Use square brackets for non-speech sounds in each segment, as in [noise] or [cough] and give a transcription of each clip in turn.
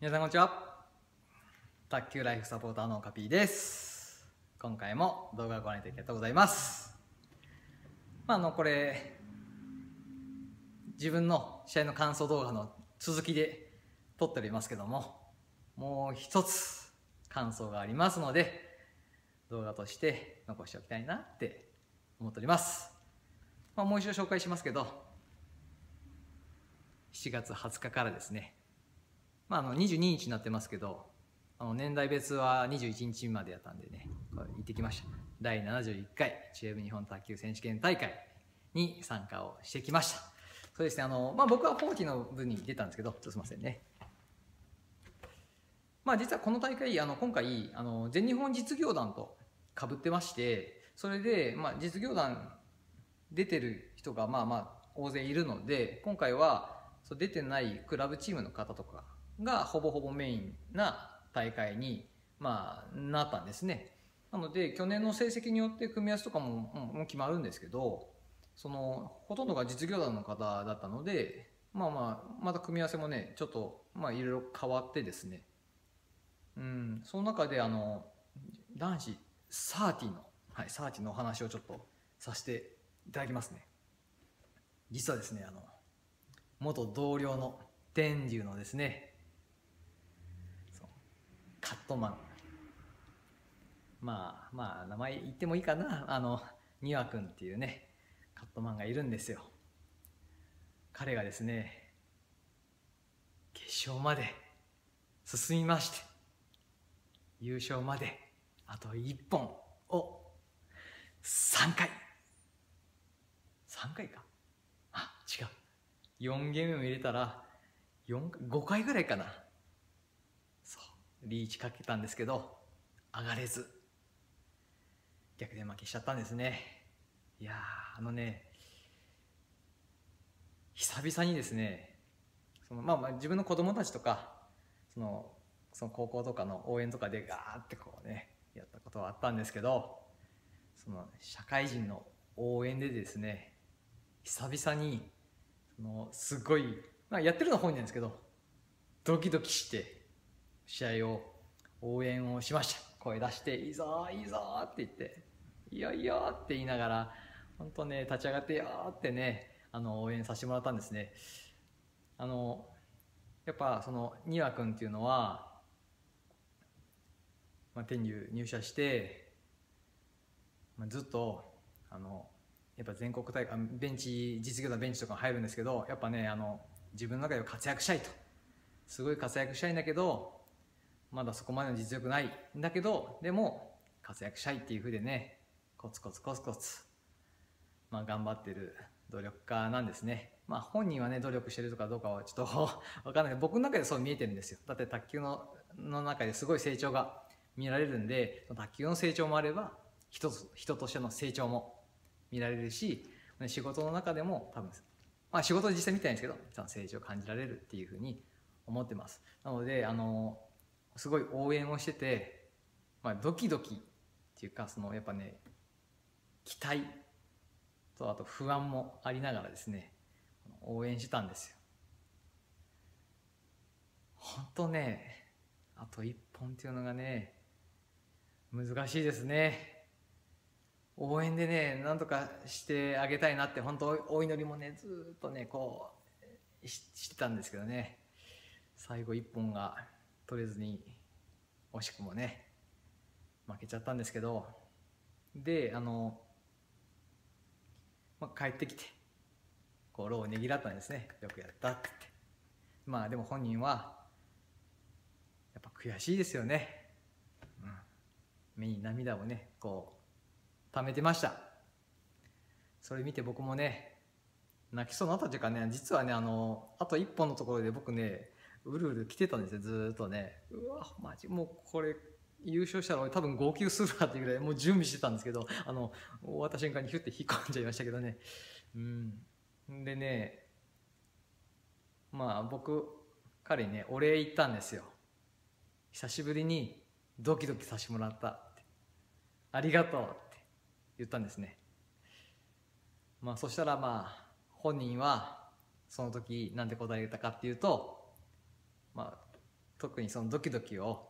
皆さんこんにちは。卓球ライフサポーターのカピーです。今回も動画をご覧いただきありがとうございます。まああのこれ自分の試合の感想動画の続きで撮っておりますけどももう一つ感想がありますので動画として残しておきたいなって思っております、まあ、もう一度紹介しますけど7月20日からですねまあ、あの22日になってますけどあの年代別は21日までやったんでね行ってきました。第71回 JF 日本卓球選手権大会に参加をしてきました。そうですねあの、まあ、僕はフォーティの部に出たんですけどちょっとすいませんね。まあ実はこの大会あの今回あの全日本実業団とかぶってましてそれで、まあ、実業団出てる人がまあまあ大勢いるので今回はそう出てないクラブチームの方とかがほぼほぼメインな大会に、まあ、なったんですね。なので去年の成績によって組み合わせとかももう決まるんですけどそのほとんどが実業団の方だったのでまあまあまた組み合わせもねちょっとまあいろいろ変わってですねうんその中であの男子サーティの、はい、サーティのお話をちょっとさせていただきますね実はですねあの元同僚の天竜のですねカットマン。まあまあ名前言ってもいいかな。あのニワ君っていうねカットマンがいるんですよ。彼がですね決勝まで進みまして優勝まであと1本を3回。3回か。あ違う。4ゲームも入れたら5回ぐらいかな。リーチかけたんですけど上がれず。逆転負けしちゃったんですね。いやあのね久々にですねそのまあまあ自分の子供たちとかそのその高校とかの応援とかでガーってこうねやったことはあったんですけどその社会人の応援でですね久々にそのすごい、まあ、やってるのは本人なんですけどドキドキして試合を応援をしました。声出して「いいぞいいぞ」って言って「いいよいいよ」って言いながら本当ね立ち上がってよってねあの応援させてもらったんですね。あのやっぱその丹羽君っていうのは、まあ、天竜入社して、まあ、ずっとあのやっぱ全国大会ベンチ実業団ベンチとか入るんですけどやっぱねあの自分の中で活躍したいと。すごい活躍したいんだけどまだそこまでの実力ない。んだけどでも活躍したいっていうふうでねコツコツコツコツ、まあ、頑張ってる努力家なんですね。まあ本人はね努力してるとかどうかはちょっと [laughs] 分かんない。けど僕の中でそう見えてるんですよ。だって卓球のの中ですごい成長が見られるんで卓球の成長もあれば人人としての成長も見られるし仕事の中でも多分まあ仕事実際見たいんですけど成長を感じられるっていうふうに思ってます。なのであのすごい応援をしてて、まあ、ドキドキっていうかそのやっぱね期待とあと不安もありながらですね応援したんですよ。本当ねあと一本っていうのがね難しいですね。応援でねなんとかしてあげたいなって本当お祈りもねずっとねこうしてたんですけどね。最後一本が取れずに惜しくもね負けちゃったんですけどであの、まあ、帰ってきてこう労をねぎらったんですね。よくやったってって。まあでも本人はやっぱ悔しいですよね、うん、目に涙をねこう溜めてました。それ見て僕もね泣きそうになったというかね実はねあのあと一本のところで僕ねうるうる来てたんですよずっとね。うわマジもうこれ優勝したら俺多分号泣するわっていうぐらいもう準備してたんですけどあの終わった瞬間にヒュッて引っ込んじゃいましたけどね。うん。でねまあ僕彼にねお礼言ったんですよ。久しぶりにドキドキさせてもらったって。ありがとうって言ったんですね。まあそしたらまあ本人はその時なんて答えたかっていうとまあ特にそのドキドキを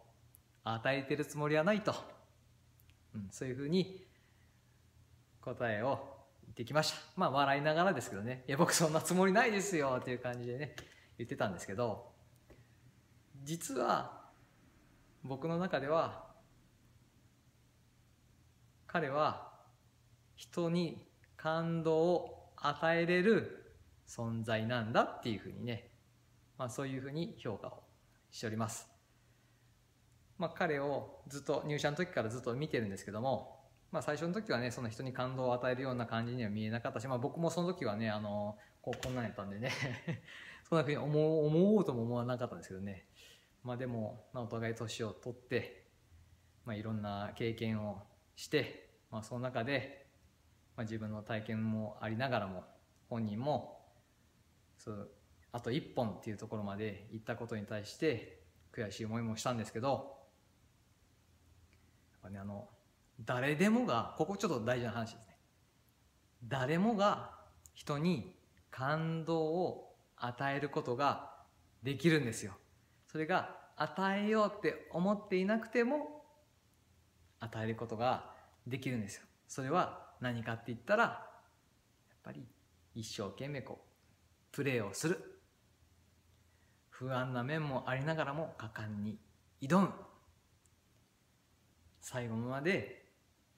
与えてるつもりはないと、うん、そういうふうに答えを言ってきました。まあ笑いながらですけどね。いや僕そんなつもりないですよっていう感じでね言ってたんですけど実は僕の中では彼は人に感動を与えれる存在なんだっていうふうにね、まあ、そういうふうに評価をしております。まあ、彼をずっと入社の時からずっと見てるんですけども、まあ、最初の時はねその人に感動を与えるような感じには見えなかったし、まあ、僕もその時はねあのこうこんなんやったんでね [laughs] そんなふうに思う思おうとも思わなかったんですけどねまあでも、まあ、お互い年を取って、まあ、いろんな経験をして、まあ、その中で、まあ、自分の体験もありながらも本人もそうあと一本っていうところまで行ったことに対して悔しい思いもしたんですけどやっぱねあの誰でもがここちょっと大事な話ですね。誰もが人に感動を与えることができるんですよ。それが与えようって思っていなくても与えることができるんですよ。それは何かって言ったらやっぱり一生懸命こうプレーをする。不安な面もありながらも果敢に挑む。最後まで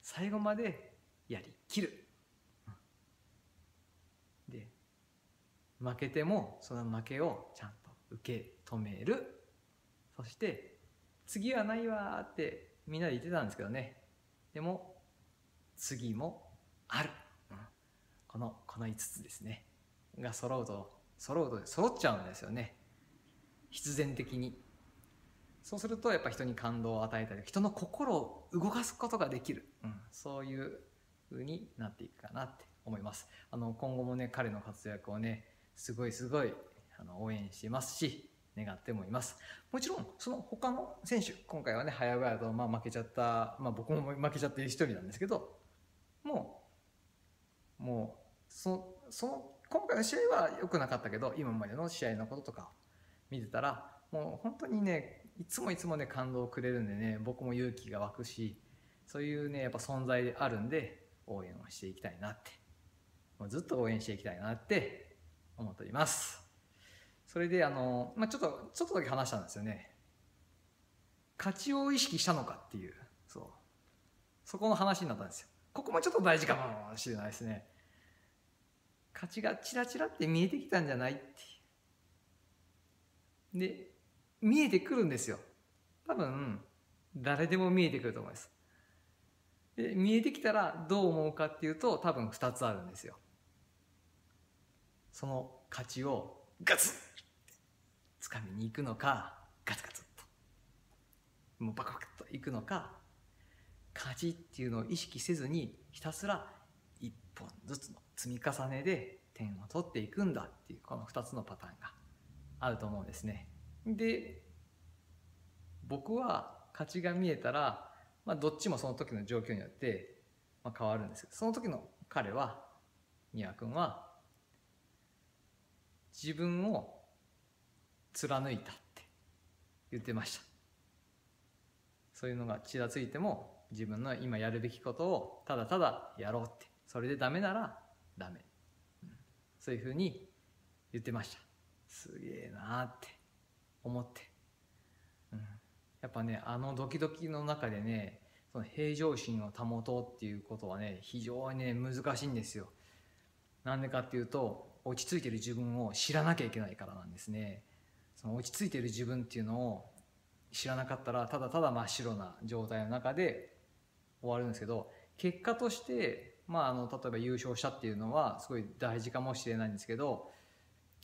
最後までやりきる。で負けてもその負けをちゃんと受け止める。そして次はないわってみんなで言ってたんですけどね。でも次もある、このこの5つですね。が揃うと揃うと揃っちゃうんですよね。必然的に。そうするとやっぱ人に感動を与えたり人の心を動かすことができる、うん、そういう風になっていくかなって思います。あの今後もね彼の活躍をねすごいすごいあの応援してますし願ってもいます。もちろんその他の選手今回はね早々とまあ負けちゃった、まあ、僕も負けちゃってる一人なんですけどもうもうその今回の試合は良くなかったけど今までの試合のこととか見てたらもう本当にねいつもいつもね感動をくれるんでね僕も勇気が湧くしそういうねやっぱ存在であるんで応援をしていきたいなって。もうずっと応援していきたいなって思っております。それであの、まあ、ちょっとちょっとだけ話したんですよね。勝ちを意識したのかっていう。そう。そこの話になったんですよ。ここもちょっと大事かもしれないですね。勝ちがチラチラって見えてきたんじゃないってで見えてくるんですよ。多分誰でも見えてくると思います。で見えてきたらどう思うかっていうと多分2つあるんですよ。その勝ちをガツッ掴みに行くのかガツガツッと。もうバカバカと行くのか勝ちっていうのを意識せずにひたすら一本ずつの積み重ねで点を取っていくんだっていうこの2つのパターンが。あると思うんですね。で僕は勝ちが見えたら、まあ、どっちもその時の状況によって、まあ、変わるんですその時の彼は丹羽君は自分を貫いたって言ってました。そういうのがちらついても自分の今やるべきことをただただやろうって。それでダメならダメ、そういうふうに言ってました。すげえなって思って、うん、やっぱねあのドキドキの中でねその平常心を保とうっていうことはね非常にね難しいんですよ。なんでかっていうと落ち着いてる自分を知らなきゃいけないからなんですね。その落ち着いてる自分っていうのを知らなかったらただただ真っ白な状態の中で終わるんですけど結果として、まあ、あの例えば優勝したっていうのはすごい大事かもしれないんですけど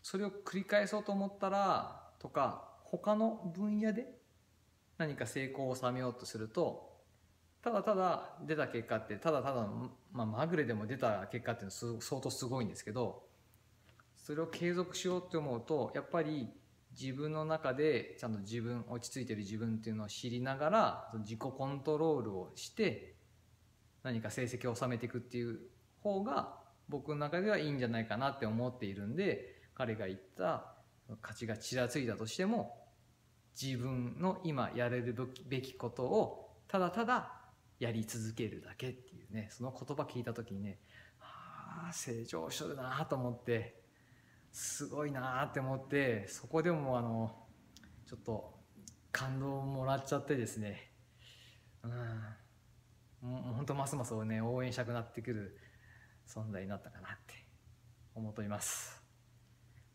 それを繰り返そうと思ったらとか他の分野で何か成功を収めようとするとただただ出た結果ってただただ、まあ、まぐれでも出た結果っていうのは相当すごいんですけどそれを継続しようって思うとやっぱり自分の中でちゃんと自分落ち着いてる自分っていうのを知りながら自己コントロールをして何か成績を収めていくっていう方が僕の中ではいいんじゃないかなって思っているんで彼が言った勝ちがちらついたとしても自分の今やれるべきことをただただやり続けるだけっていうねその言葉聞いた時にねああ成長しとるなと思ってすごいなって思ってそこでもあのちょっと感動をもらっちゃってですねうんもう本当ますますね応援したくなってくる存在になったかなって思っております。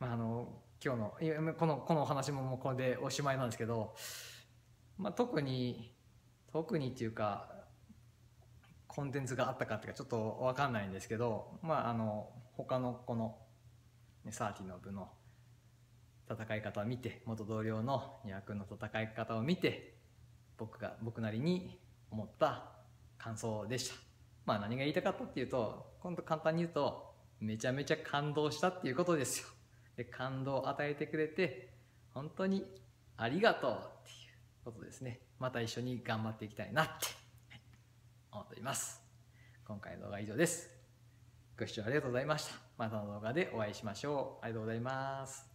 まあ、あの今日のこのこのお話ももうこれでおしまいなんですけど、まあ、特に特にっていうかコンテンツがあったかっていうかちょっと分かんないんですけど、まあ、あの他のこのサーティの部の戦い方を見て元同僚の丹羽君の戦い方を見て僕が僕なりに思った感想でした。まあ何が言いたかったっていうと今度簡単に言うとめちゃめちゃ感動したっていうことですよ。で感動を与えてくれて本当にありがとうっていうことですね。また一緒に頑張っていきたいなって思っております。今回の動画は以上です。ご視聴ありがとうございました。またの動画でお会いしましょう。ありがとうございます。